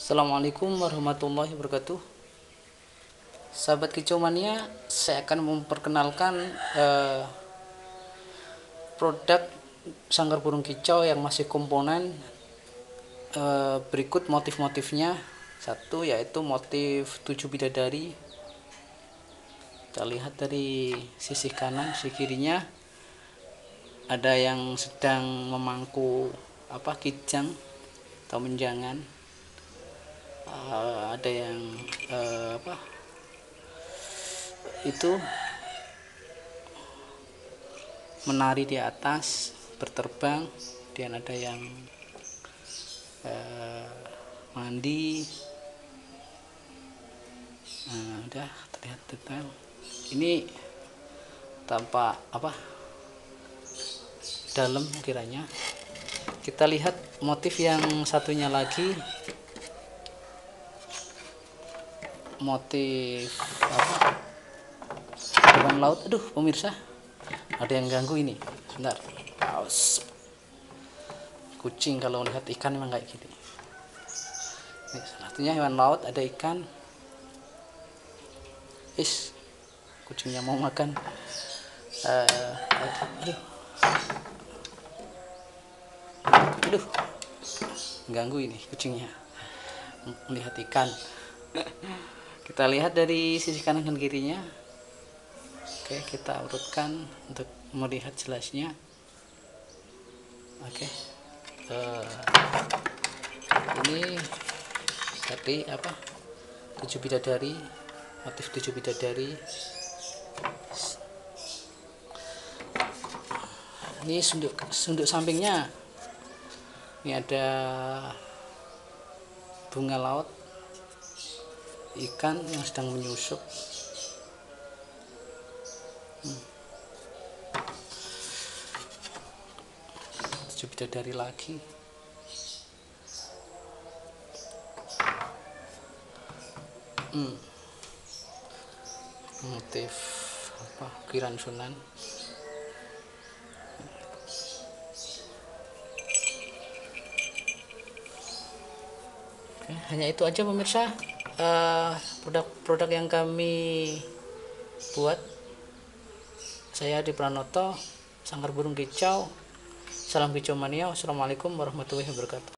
Assalamualaikum warahmatullahi wabarakatuh. Sahabat kicau mania saya akan memperkenalkan eh, produk sanggar burung kicau yang masih komponen eh, berikut motif-motifnya. Satu yaitu motif tujuh bidadari. Kita lihat dari sisi kanan sisi kirinya. Ada yang sedang memangku apa kijang atau menjangan uh, ada yang uh, apa? Itu menari di atas berterbang dan ada yang uh, mandi. Nah, udah terlihat detail. Ini tampak apa? Dalam kiranya. Kita lihat motif yang satunya lagi motif apa? Hewan laut. Aduh pemirsa. Ada yang ganggu ini. Sebentar. Awas. kucing kalau lihat ikan memang kayak gini ini satunya hewan laut ada ikan. Is kucingnya mau makan. Uh, aduh. Aduh ganggu ini kucingnya. Melihat ikan kita lihat dari sisi kanan dan kirinya. Oke kita urutkan untuk melihat jelasnya. Oke uh, ini tadi apa? Tujuh bidadari motif tujuh bidadari. Ini sunduk sunduk sampingnya. Ini ada bunga laut ikan yang sedang menyusup. Hmm. bidadari lagi. Hmm. motif apa? Kiran sunan. Hanya itu aja pemirsa produk-produk uh, yang kami buat saya di Pranoto Sanggar Burung Kicau Salam Kicau Mania Wassalamualaikum warahmatullahi wabarakatuh